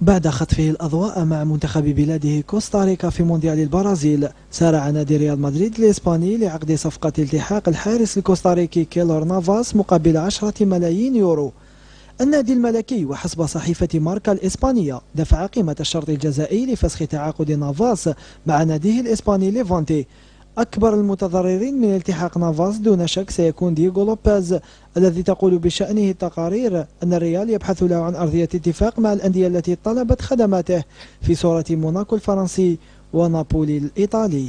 بعد خطفه الأضواء مع منتخب بلاده كوستاريكا في مونديال البرازيل سارع نادي ريال مدريد الإسباني لعقد صفقة التحاق الحارس الكوستاريكي كيلور نافاس مقابل 10 ملايين يورو. النادي الملكي وحسب صحيفة ماركا الإسبانية دفع قيمة الشرط الجزائي لفسخ تعاقد نافاس مع ناديه الإسباني ليفانتي أكبر المتضررين من التحاق نافاس دون شك سيكون دييغو لوبيز الذي تقول بشأنه التقارير أن الريال يبحث له عن أرضية اتفاق مع الأندية التي طلبت خدماته في صورة موناكو الفرنسي ونابولي الإيطالي.